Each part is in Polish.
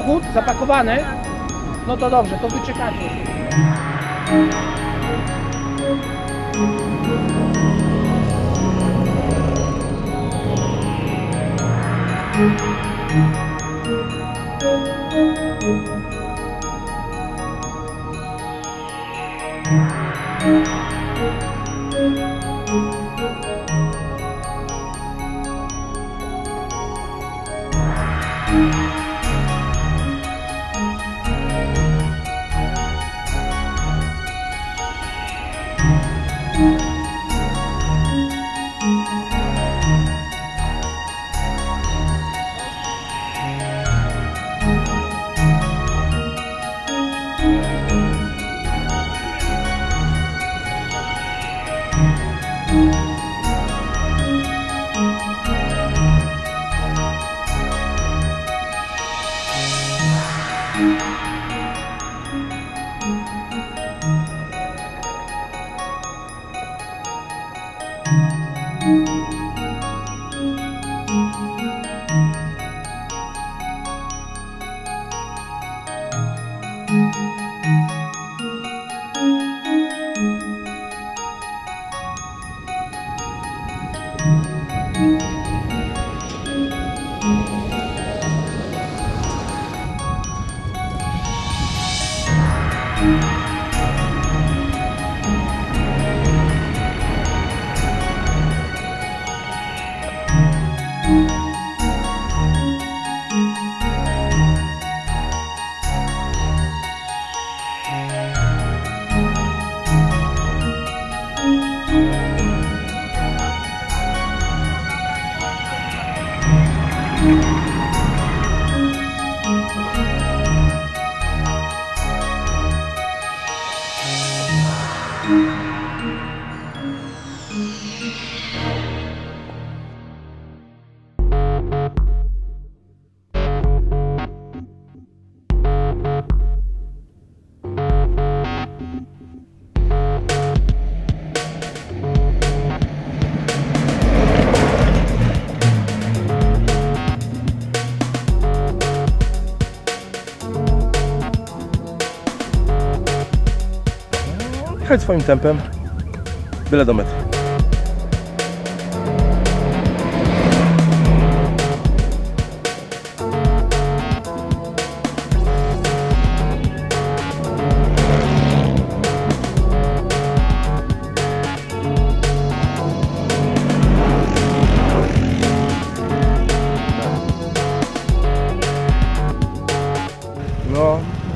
Samochód zapakowany? No to dobrze, to wyczekacie. Jechać swoim tempem, byle do mety.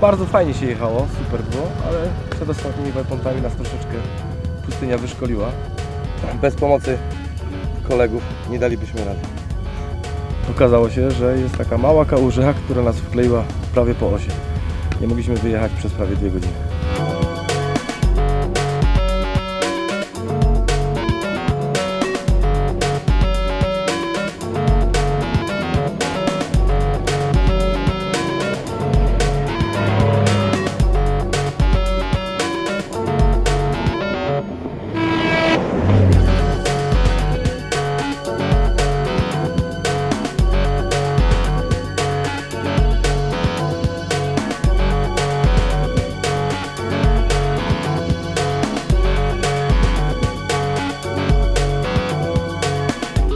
Bardzo fajnie się jechało, super było, ale przed ostatnimi waypointami nas troszeczkę pustynia wyszkoliła. Bez pomocy kolegów nie dalibyśmy rady. Okazało się, że jest taka mała kałuża, która nas wkleiła prawie po osie. Nie mogliśmy wyjechać przez prawie dwie godziny.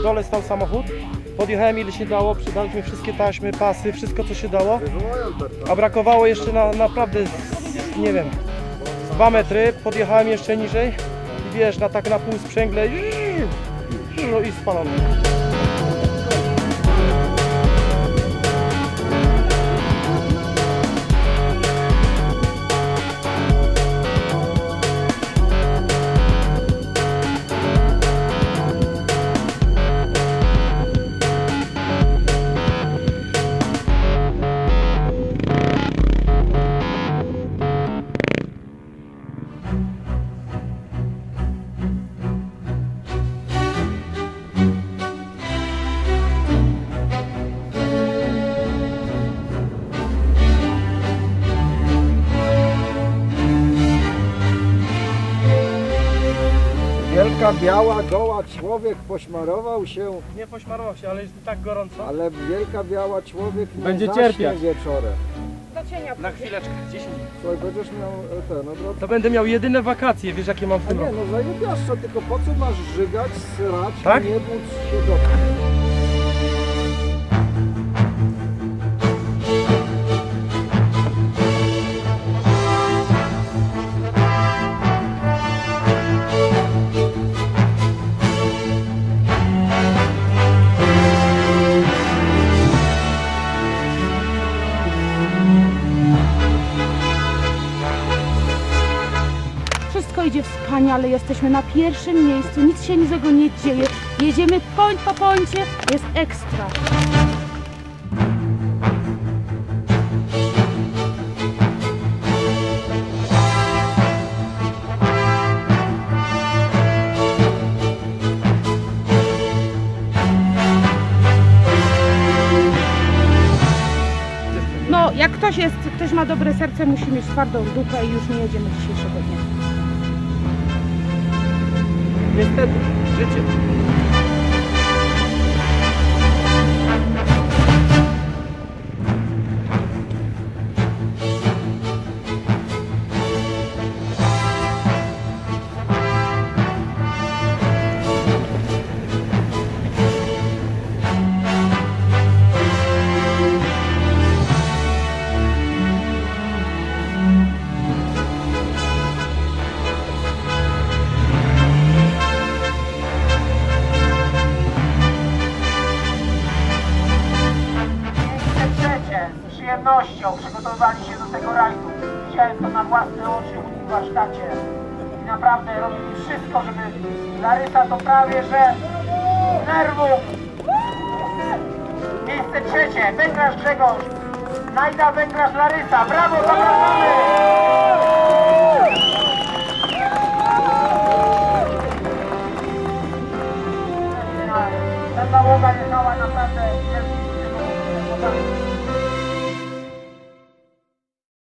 Dole stał samochód. Podjechałem ile się dało, przydaliśmy wszystkie taśmy, pasy, wszystko co się dało. A brakowało jeszcze na, naprawdę, z, nie wiem, 2 metry. Podjechałem jeszcze niżej i wiesz, na tak na pół sprzęgle i, i spalony. Wielka, biała, goła człowiek pośmarował się, Nie pośmarował się, ale jest tak gorąco. ale wielka, biała człowiek nie Będzie zaśnie cierpiać. wieczorem. Na chwileczkę, 10 Słuchaj, będziesz miał e, ten, no, no, To będę miał jedyne wakacje, wiesz jakie mam w a tym nie, roku. no zajebiaszczo, tylko po co masz żygać, srać, Tak? nie bódź się do... idzie wspaniale, jesteśmy na pierwszym miejscu, nic się złego nie dzieje. Jedziemy point po pońcie, jest ekstra. No, jak ktoś jest, ktoś ma dobre serce, musi mieć twardą dupę i już nie jedziemy dzisiejszego dnia. Niestety, życie. Przygotowywali się do tego rajdu. Widziałem to na własne oczy u nich w warsztacie. I naprawdę robili wszystko, żeby Larysa to prawie, że nerwów. Miejsce trzecie, węglarz Grzegorz. Najda węglarz Larysa. Brawo, zapraszamy!